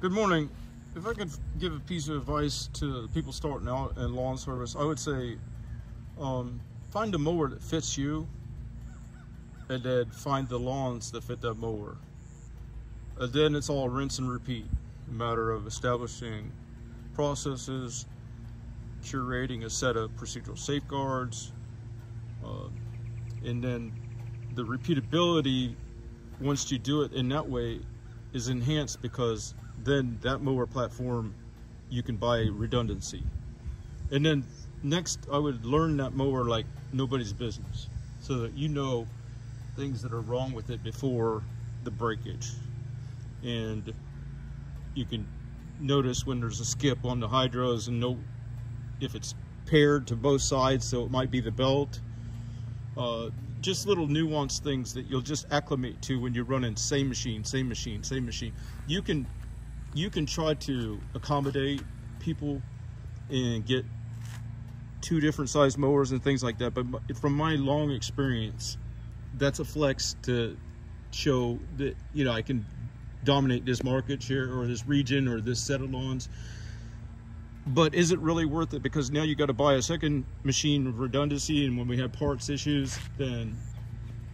Good morning. If I could give a piece of advice to people starting out in lawn service, I would say um, find a mower that fits you and then find the lawns that fit that mower. And then it's all rinse and repeat. A matter of establishing processes, curating a set of procedural safeguards, uh, and then the repeatability once you do it in that way is enhanced because then that mower platform you can buy redundancy. And then next i would learn that mower like nobody's business so that you know things that are wrong with it before the breakage. And you can notice when there's a skip on the hydros and know if it's paired to both sides so it might be the belt. Uh, just little nuanced things that you'll just acclimate to when you're running same machine, same machine, same machine. You can you can try to accommodate people and get two different size mowers and things like that. But from my long experience, that's a flex to show that you know I can dominate this market share or this region or this set of lawns but is it really worth it? Because now you got to buy a second machine redundancy and when we have parts issues then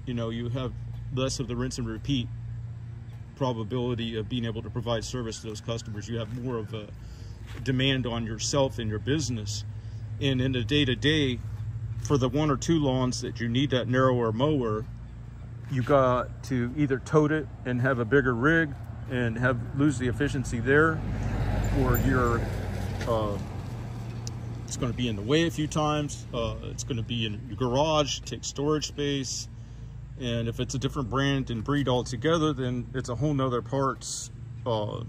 you know you have less of the rinse and repeat probability of being able to provide service to those customers. You have more of a demand on yourself and your business. And in the day-to-day for the one or two lawns that you need that narrower mower you got to either tote it and have a bigger rig and have lose the efficiency there or you're uh, it's going to be in the way a few times. Uh, it's going to be in your garage, take storage space. And if it's a different brand and breed altogether, then it's a whole nother parts uh,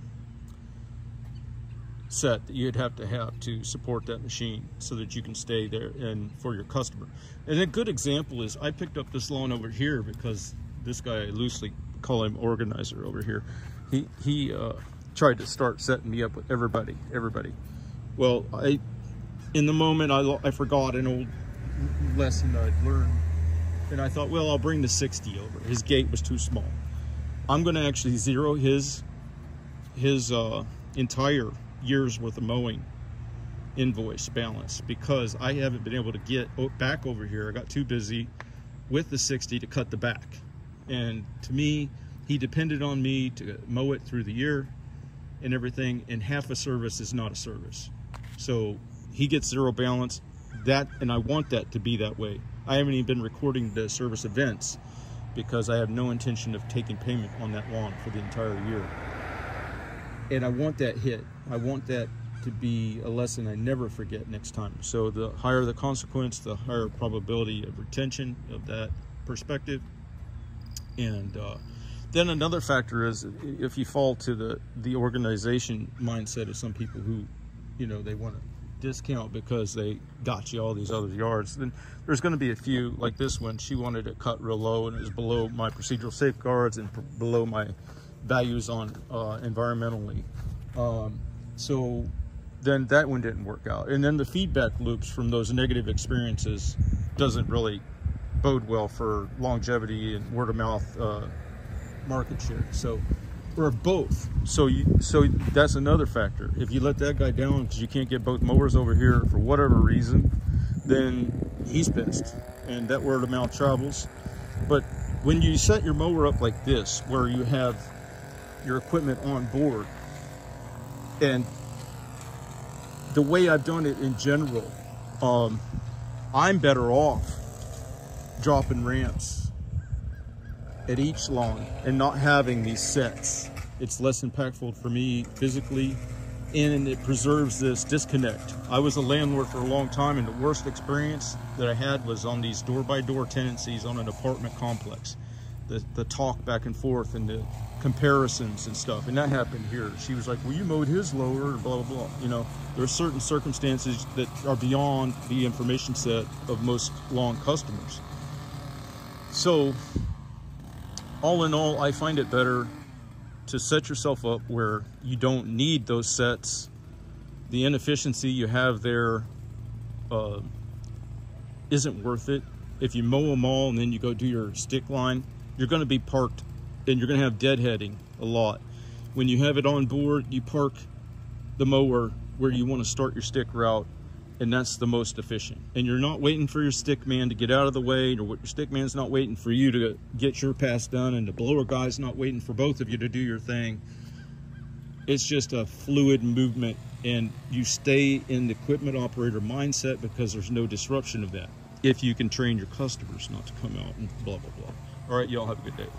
set that you'd have to have to support that machine so that you can stay there and for your customer. And a good example is I picked up this lawn over here because this guy I loosely call him organizer over here. He, he uh, tried to start setting me up with everybody, everybody. Well, I, in the moment, I, I forgot an old lesson I'd learned. And I thought, well, I'll bring the 60 over. His gate was too small. I'm going to actually zero his his uh, entire year's worth of mowing invoice balance because I haven't been able to get back over here. I got too busy with the 60 to cut the back. And to me, he depended on me to mow it through the year and everything, and half a service is not a service. So he gets zero balance. That and I want that to be that way. I haven't even been recording the service events because I have no intention of taking payment on that lawn for the entire year. And I want that hit. I want that to be a lesson I never forget next time. So the higher the consequence, the higher probability of retention of that perspective. And uh, then another factor is if you fall to the the organization mindset of some people who you know, they want to discount because they got you all these other yards. Then there's going to be a few like this one. She wanted it cut real low and it was below my procedural safeguards and below my values on uh, environmentally. Um, so then that one didn't work out. And then the feedback loops from those negative experiences doesn't really bode well for longevity and word of mouth uh, market share. So or both. So you, so that's another factor. If you let that guy down because you can't get both mowers over here for whatever reason, then he's pissed, and that word of mouth travels. But when you set your mower up like this, where you have your equipment on board, and the way I've done it in general, um, I'm better off dropping ramps at each lawn and not having these sets. It's less impactful for me physically and it preserves this disconnect. I was a landlord for a long time and the worst experience that I had was on these door-by-door tenancies on an apartment complex. The, the talk back and forth and the comparisons and stuff. And that happened here. She was like, well, you mowed his lower, blah, blah, blah. You know, there are certain circumstances that are beyond the information set of most lawn customers. So all in all, I find it better to set yourself up where you don't need those sets. The inefficiency you have there uh, not worth it. If you mow them all and then you go do your stick line, you're going to be parked and you're going to have deadheading a lot. When you have it on board, you park the mower where you want to start your stick route and that's the most efficient. And you're not waiting for your stick man to get out of the way, or your stick man's not waiting for you to get your pass done, and the blower guy's not waiting for both of you to do your thing. It's just a fluid movement, and you stay in the equipment operator mindset because there's no disruption of that. If you can train your customers not to come out and blah, blah, blah. All right, y'all have a good day.